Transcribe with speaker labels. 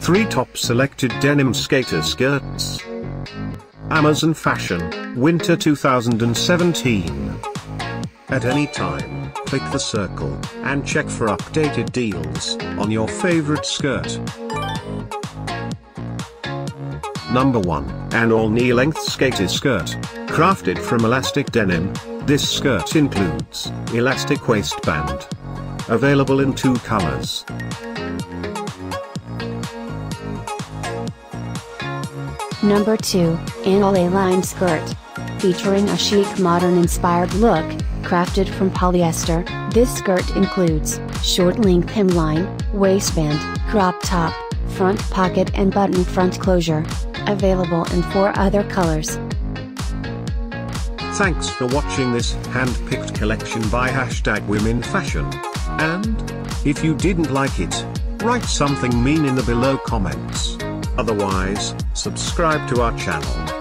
Speaker 1: 3 top selected denim skater skirts. Amazon Fashion, Winter 2017. At any time, click the circle, and check for updated deals on your favorite skirt. Number 1, an all knee-length skater skirt, crafted from elastic denim, this skirt includes elastic waistband. Available in two colors.
Speaker 2: Number 2, an A-line skirt. Featuring a chic modern inspired look, crafted from polyester, this skirt includes short length hemline, waistband, crop top, front pocket and button front closure. Available in four other colors.
Speaker 1: Thanks for watching this hand-picked collection by hashtag women fashion. And, if you didn't like it, write something mean in the below comments. Otherwise, subscribe to our channel.